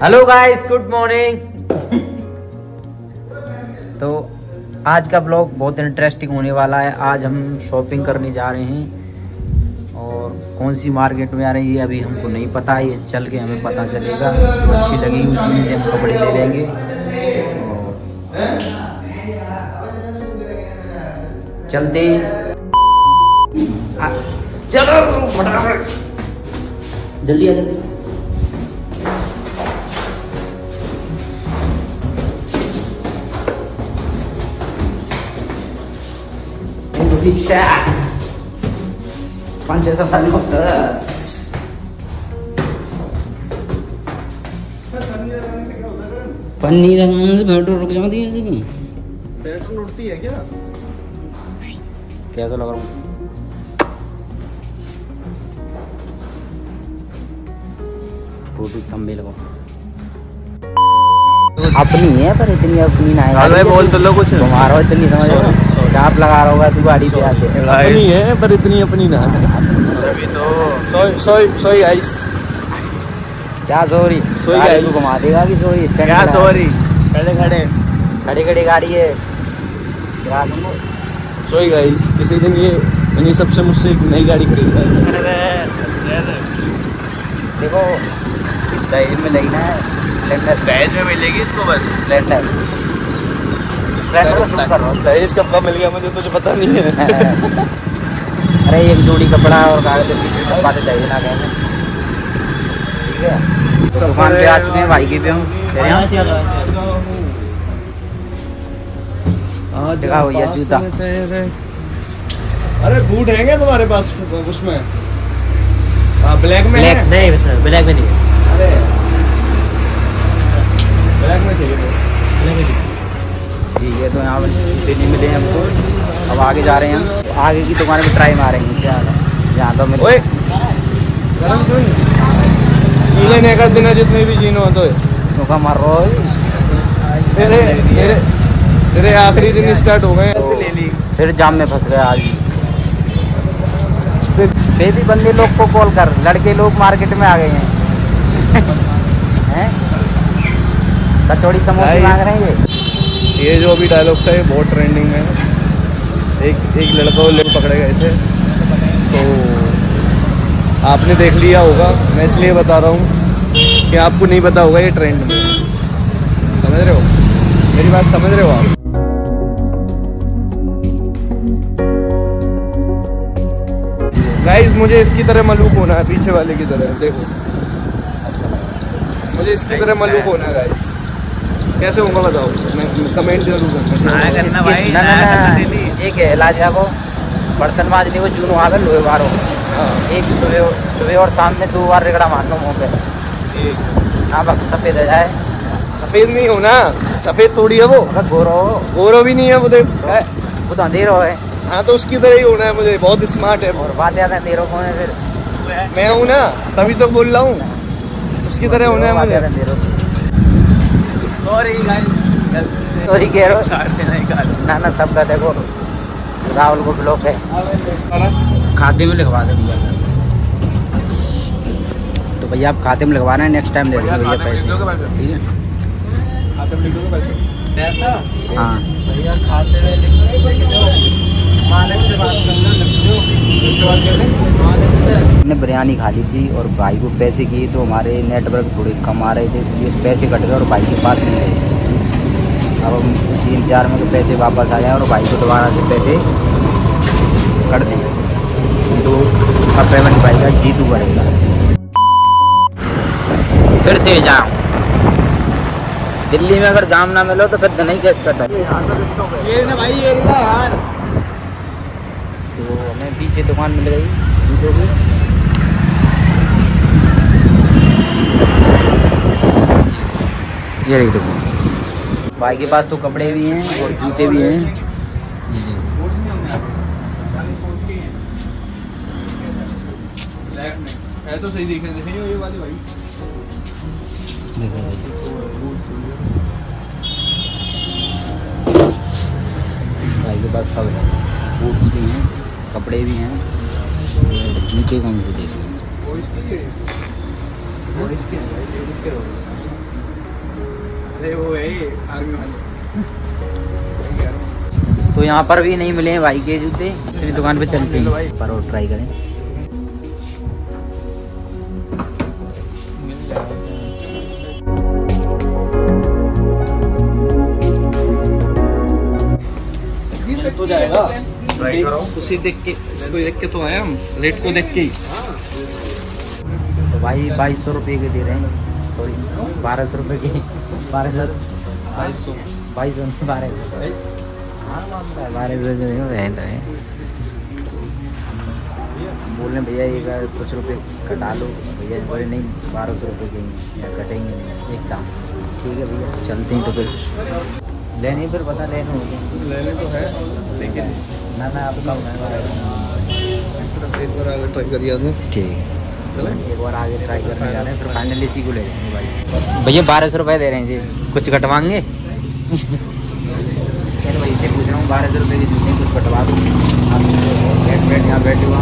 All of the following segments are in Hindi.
हेलो गाइस गुड मॉर्निंग तो आज का ब्लॉग बहुत इंटरेस्टिंग होने वाला है। आज हम शॉपिंग करने जा रहे हैं। और कौन सी मार्केट में आ रही है अभी हमको नहीं पता। ये चल के हमें पता चलेगा। जो अच्छी लगी उसमें से हम कपड़े ले लेंगे। चलते चलो जल्दी आ जल्दी Indonesia Pancasila Helicopters पन्नी पेट्रोल रुक जाती है ऐसे पेट्रोल उड़ती है क्या? क्या तो लग रहा हूँ। फ़ोटो थंबनेल को अपनी है पर इतनी अपनी ना है। बोल तो लो कुछ। तुम्हारा इतनी समझ चाप लगा रहा होगा तू गाड़ी पे आके अपनी है पर इतनी अपनी ना। अभी तो सोई सोई सोई गाइस क्या सॉरी guys. को घुमा देगा कि सॉरी स्टैंड क्या सॉरी खड़े खड़े। खड़ी खड़ी गाड़ी है। क्या तुमको? सोई गाइस किसी दिन ये इन्हीं सबसे मुझसे एक नई गाड़ी खरीद है। देखो दहेज में लेना है। स्प्लेंडर दहेज में मिलेगी इसको बस। स्प्लेंडर स्प्लेंडर को शूट कर रहा हूँ दहेज कब कब मिल गया मुझे तुझे पता नहीं है। अरे एक जोड़ी कपड़ा और कागज़ चाहिए ना कहने ठीक है। दुकान पे आ चुके हैं भाई के पे हम तेरे भैया जूता। अरे बूट है क्या तुम्हारे पास उसमें? ब्लैक में ब्लैक नहीं सर ब्लैक में नहीं। अरे। ब्लैक में चाहिए। तो। जी ये तो यहाँ पर नहीं मिले हमको। अब आगे जा रहे हैं हम। आगे की दुकान पे ट्राई मारेंगे क्या यहाँ तो मिले ओए! गरम क्यों नहीं? कर देना जितने भी जीनो तो धोखा मार रहा हो। तेरे तेरे तेरे आखिरी दिन स्टार्ट हो गए। फिर जाम में फंस गया आज। फिर फिर बंदे लोग को कॉल कर। लड़के लोग मार्केट में आ गए हैं। हैं? कचौड़ी समोसे मांग रहे हैं ये। ये जो अभी डायलॉग था ये बहुत ट्रेंडिंग में है। एक एक लड़का और लड़के पकड़े गए थे। तो आपने देख लिया होगा। मैं इसलिए बता रहा हूँ कि आपको नहीं पता होगा ये ट्रेंड में। समझ रहे हो? मेरी बात समझ रहे हो आप? गाइस मुझे इसकी तरह मलूक होना है, पीछे वाले की तरह, देखो। मुझे इसकी तरह मलूक होना है गाइस कैसे होगा बताओ? मैं कमेंट ज़रूर करना इसकी- ना ना ना एक है इलाज है वो। बर्तन मांजने को जून वहाँ पे लोहे बारो हाँ। एक सुबह सुबह और शाम में दो बार रिगड़ा मारना मुँह पे। हाँ बस सफ़ेद है जाए। सफ़ेद नहीं हो ना सफ़ेद थोड़ी है वो। गोरो। गोरो भी नहीं है वो देख। वो तो अंधेरो है। हाँ तो उसकी तरह ही होना है मुझे बहुत स्मार्ट है। और बात याद है अंधेरो को फिर? मैं हूँ ना तभी तो बोल रहा हूँ। उसकी तरह होना है मुझे। सॉरी सॉरी कह रहे हो? ना ना सबका देखो राहुल को ब्लॉक है। खाते में लिखवा दे भैया। तो भैया आप खाते में लिखवा रहे हैं नेक्स्ट टाइम दे देंगे भैया पैसे। ठीक है? हाँ। भैया खाते में लिख मालिक से बात करना लिख। दो हमने बिरयानी खा ली थी और भाई को पैसे किए तो हमारे नेटवर्क थोड़े कम आ रहे थे, इसलिए पैसे कट गए और भाई के पास नहीं गए। अब हम उसी इंतज़ार में तो पैसे वापस आ जाए और भाई को दोबारा से पैसे कट दें। तो उसका पेमेंट पाएगा जीतू करेगा फिर से जाम दिल्ली में अगर जाम ना मिलो तो फिर नहीं कैसे करता ये ना भाई, ये ना यार तो हमें पीछे दुकान मिल गई जूतों की ये रही दुकान। भाई के पास तो कपड़े भी हैं और जूते भी हैं। तो सही दिख रहे देखिए ये वाली भाई देखो भाई भाई के पास सब है। बूट्स भी हैं। कपड़े भी हैं। जूते कौन से देख तो यहाँ पर भी नहीं मिले हैं भाई के जूते? दूसरी दुकान पे चलते हैं। पर और ट्राई करें। उसी देख के इसको देख के तो आए हम रेट को देख के ही। तो भाई बाईस सौ रुपये के दे रहे हैं। सॉरी बारह सौ रुपये के बारह सौ बाईस सौ। बाईस सौ बारह सौ। हाँ बारह सौ के देखो रहता है। बोल रहे भैया ये कुछ रुपये कटा लो। भैया बोले नहीं बारह सौ रुपये के या कटेंगे नहीं एक दाम। ठीक है भैया चलते हैं तो फिर। लेने फिर पता लेने लेने तो है लेकिन ना ना आप कम एक बार अगर ट्राई करिए आदमी ठीक। चलो? एक बार आगे ट्राई करने जा रहे हैं फिर फाइनल इसी को ले भाई। भैया बारह सौ रुपये दे रहे हैं जी। कुछ कटवाएँगे? फिर वही से पूछ रहा हूँ बारह सौ रुपये की जूते कुछ कटवा दो। आप बैठ बैठ यहाँ बैठे हुआ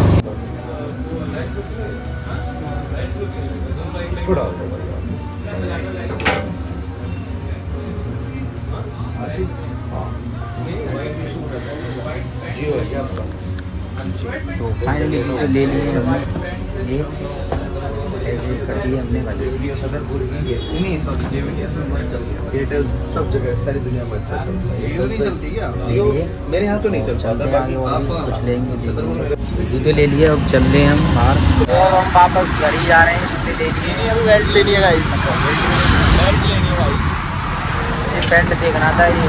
इसको डाल दो तो फाइनली जूते ले लिए हमने ये। ऐसे कर दिए हमने एयरटेल सब जगह सारी दुनिया में अच्छा चलता है। जियो नहीं चलती क्या? मेरे यहाँ तो नहीं चल पाता हैं आप कुछ लेंगे जूते ले लिए अब चल रहे हैं हम बाहर। तो हम वापस घर ही जा रहे हैं जूते ले लिए अभी बेल्ट लेनी है गाइस बेल्ट लेनी है गाइस ये पैंट देखना था ये।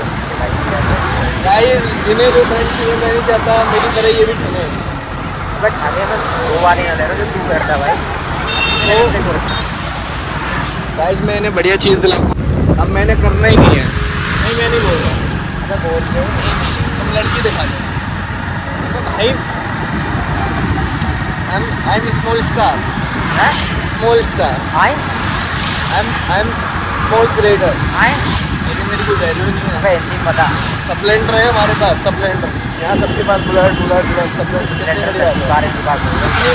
गाइस जिन्हें जो चाहिए मैं नहीं चाहता मेरी तरह ये भी बट आगे में वो वाले जो तू करता भाई। देखो गाइस मैंने बढ़िया चीज़ दिला अब मैंने करना ही नहीं है। नहीं मैं नहीं बोल रहा अच्छा बोल तुम लड़की दिखा दो। नहीं I'm I'm small star. Small star. आए I'm I'm small creator. आए लेकिन मेरी कोई वैल्यू नहीं है। नहीं पता। सप्लेंडर है हमारे पास सप्लेंडर यहाँ सबके पास बुलेट बुलेट बुलेट सप्लेंडर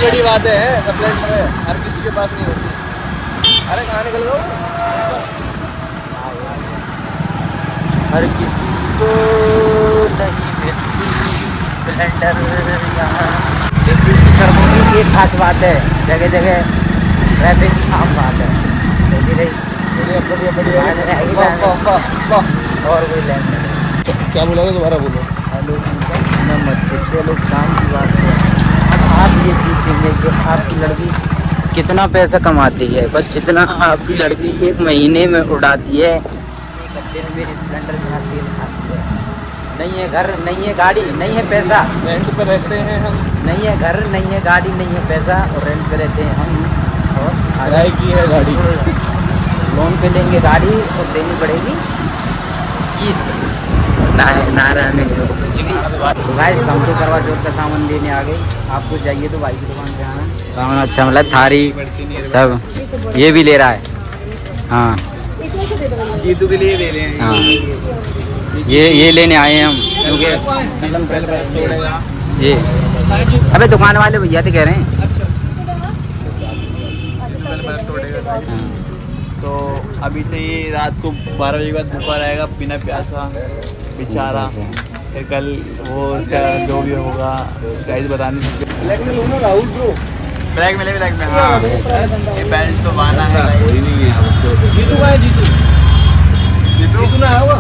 बड़ी बात है। सप्लेंडर है हर किसी के पास नहीं होती। अरे कहाँ निकल गए हर किसी को नहीं यहाँ दिल्ली की सड़कों की एक खास बात है जगह जगह ट्रैफ़िक आम बात है। रही बढ़िया बढ़िया बढ़िया। और कोई क्या बोलोगे दोबारा बोलो। हेलो नमस्ते चलो काम की बात है अब आप ये पूछेंगे कि आपकी लड़की कितना पैसा कमाती है बस जितना आपकी लड़की एक महीने में उड़ाती है। मेरी नहीं है घर नहीं है गाड़ी नहीं है पैसा। रेंट पर रहते हैं हम। नहीं है घर नहीं है गाड़ी नहीं है पैसा और रेंट पर रहते हैं हम। और किराए की है गाड़ी। लोन पे लेंगे गाड़ी और देनी पड़ेगी। किस्त ना नारा में कुछ भी तो गाइस हम तो करवा चौथ का सामान लेने आ गए। आपको चाहिए तो भाई की दुकान पे आना। सामान अच्छा मतलब थारी सब। ये भी ले रहा है। हाँ। जीतू के लिए ले रहे हैं। हाँ। ये ये लेने आए हैं हम। क्योंकि जी। अबे दुकान वाले भैया तो कह रहे हैं। हाँ। तो अभी से ही रात को बारह बजे के बाद भूखा रहेगा बिना प्यासा बेचारा। फिर कल वो उसका जो भी होगा प्राइस बता नहीं सकते। ब्लैक में लूँगा राहुल ब्रो ब्लैक में ले ब्लैक में हाँ। ये पैंट तो बाना है। कोई नहीं है जीतू का है जीतू। जीतू? जीतू ना है वो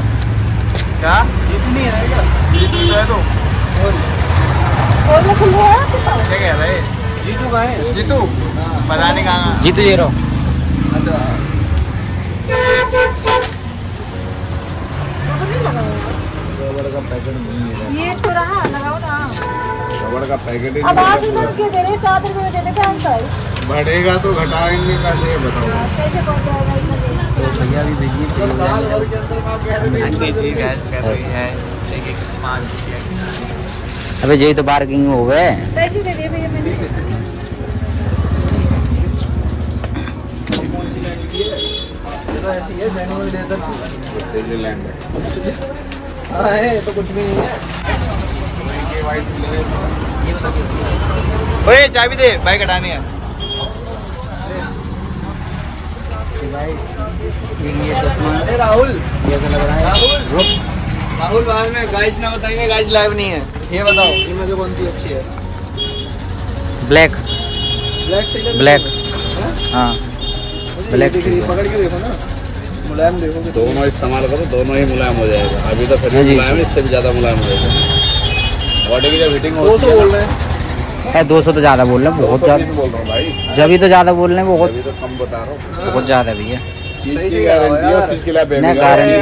क्या? जीतू नहीं है क्या? जीतू तो है तो। क्या कह रहे जीतू का है? जीतू? पता नहीं कहाँ। जीतू जी रहो रबड़ का पैकेट नहीं है। ये तो रहा लगाओ ना। रबड़ का पैकेट ही अब आठ रुपए के दे रहे सात रुपए में देने का अंतर बढ़ेगा तो घटाएँगे कैसे बताओ? कैसे? तो भैया भी भेजिए फ्री हो जाएँगे। अबे यही तो पार्किंग में हो गए पैसे दे दिए भैया मैंने। स्विट्जरलैंड है हाँ है तो कुछ भी नहीं है। ओए चाबी दे बाइक हटानी है। तो गाइस एक ये राहुल कैसा लग रहा है। राहुल। रुक। राहुल बाद में गाइस ना बताएँगे गाइस लाइव नहीं है। ये बताओ इनमें से कौन सी अच्छी है? ब्लैक ब्लैक ब्लैक हाँ ब्लैक। पकड़ के देखो ना। मुलायम देखो कि दोनों इस्तेमाल करो दोनों ही मुलायम हो जाएगा। अभी तो फिर हाँ भी। मुलायम है, इससे भी ज़्यादा मुलायम हो जाएगा। बॉडी की जब हिटिंग दो सौ बोल रहे हैं। दो सौ तो ज़्यादा बोल रहे हैं बहुत ज़्यादा। बोल रहा हूँ भाई। जब ही तो ज़्यादा बोल रहे हैं बहुत तो कम बता रहा हूँ। बहुत ज़्यादा भैया। चीज़ की गारंटी है गारंटी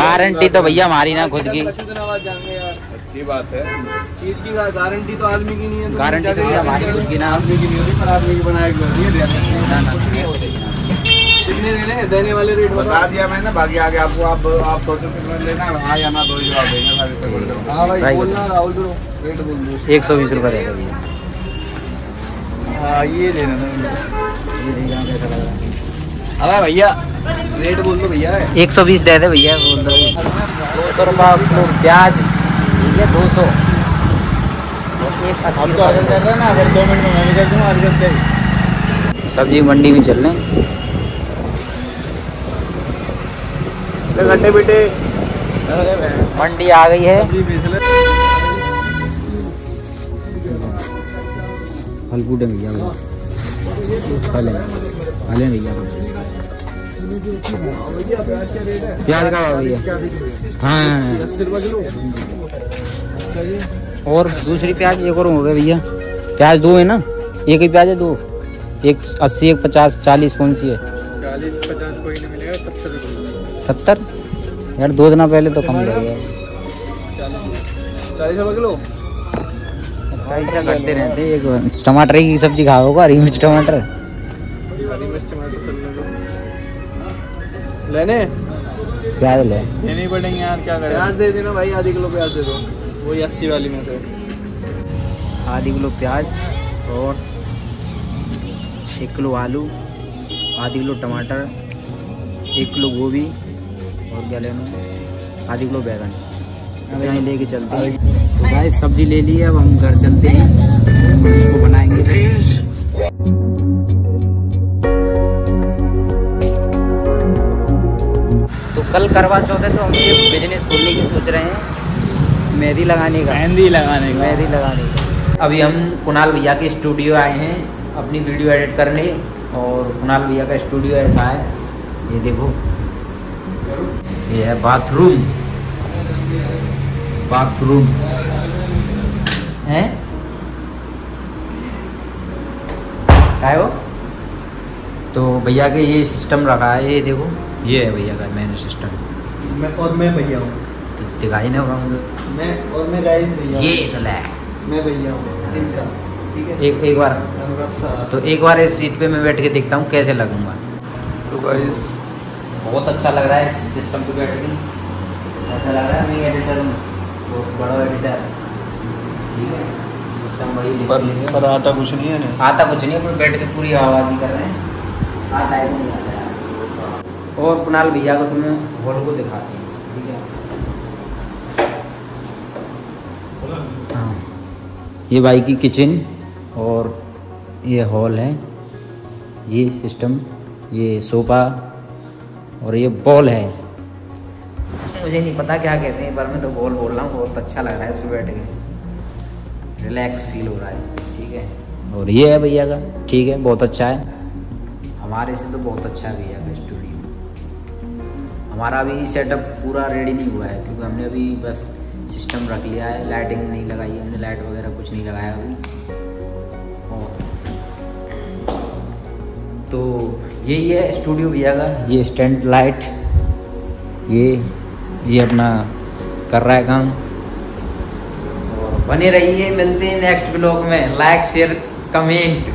गारंटी तो भैया हमारी ना खुद की। अच्छी बात है। चीज़ की गारंटी तो आदमी की नहीं है तो गारंटी तो हमारी खुद की ना। आदमी की नहीं होती पर आदमी की देने हैं देने वाले रेट बता दिया मैंने बाकी आगे आपको आप आप सोचो कितना लेना है। हाँ या ना दो जवाब देंगे सारे से बोल दो। हाँ भाई बोलना राहुल ब्रो रेट बोल दो एक सौ बीस रुपये रहेगा भैया हाँ ये लेना। था ये देखिए कैसा लग रहा अरे भैया रेट बोल दो भैया। है एक सौ बीस दे दे भैया बोल दो। दो सौ प्याज ठीक है दो सौ। हम तो ऑर्डर कर रहे हैं ना अगर दो मिनट में दूँगा ऑर्डर कर सब्ज़ी मंडी में चल रहे हैं। घंटे बेटे। मंडी आ गई है। सब्ज़ी फल फूटे भैया फल है। फल भैया भैया प्याज क्या रेट है प्याज का भैया। हाँ किलो चाहिए और दूसरी प्याज एक और हो गए भैया। प्याज दो है ना? एक ही प्याज है दो। एक अस्सी एक पचास चालीस कौन सी है? चालीस पचास कोई नहीं मिलेगा सत्तर रुपये सत्तर? यार दो दिन पहले तो कम ऐसा करते रहते एक टमाटर की सब्ज़ी खाओगे हरी मिर्च टमाटर। हरी मिर्च टमाटर लेने? प्याज ले। लेने पड़ेंगे यार क्या करें? प्याज दे देना भाई आधी किलो प्याज दे दो। वही अस्सी वाली में से। आधी किलो प्याज और एक किलो आलू आधी किलो टमाटर एक किलो गोभी। और क्या लेना आधी किलो बैगन। इतना ही लेके चलते हैं। तो भाई सब्ज़ी ले ली है अब हम घर चलते हैं। उसको बनाएँगे। तो कल करवा चौथ है तो हम ये बिज़नेस खोलने की सोच रहे हैं। मेहंदी लगाने का। मेहंदी लगाने का। मेहंदी लगाने का। अभी हम कुणाल भैया के स्टूडियो आए हैं अपनी वीडियो एडिट करने। और कुणाल भैया का स्टूडियो ऐसा है। ये देखो। ये है बाथरूम। बाथरूम। है? क्या वो तो भैया के ये सिस्टम रखा है ये देखो। ये है भैया का मैंने सिस्टम मैं और मैं भैया हूँ। दिखाई नहीं होगा मुझे। मैं और मैं गाइस भैया ये तो ले। मैं भैया हूँ इनका। एक एक बार। तो एक बार इस सीट पे मैं बैठ के देखता हूँ कैसे लगूँगा। तो गाइस बहुत अच्छा लग रहा है इस सिस्टम बैठ के। ऐसा लग रहा है मैं एडिटर हूँ बहुत बड़ा एडिटर ठीक है सिस्टम बड़ी पर है पर आता कुछ नहीं है ना? आता कुछ नहीं अपन बैठ के पूरी आवाज़ ही कर रहे हैं। आता है नहीं आता है। और कुणाल भैया को तुम्हें हॉल को दिखाते हैं ठीक है? हाँ। ये भाई की किचन और ये हॉल है। ये सिस्टम ये सोफा और ये बॉल है। मुझे नहीं पता क्या कहते हैं पर मैं तो बॉल बोल रहा हूँ बहुत अच्छा लग रहा है इस पर बैठ के। रिलैक्स फील हो रहा है इसमें ठीक है? और ये है भैया का ठीक है बहुत अच्छा है। हमारे से तो बहुत अच्छा है भैया का स्टूडियो हमारा अभी सेटअप पूरा रेडी नहीं हुआ है क्योंकि हमने अभी बस सिस्टम रख लिया है लाइटिंग नहीं लगाई हमने लाइट वगैरह कुछ नहीं लगाया अभी। और तो यही ये स्टूडियो भैया का। ये स्टैंड लाइट, ये ये अपना कर रहा है काम। बने रहिए, मिलते हैं नेक्स्ट ब्लॉग में। Like share comment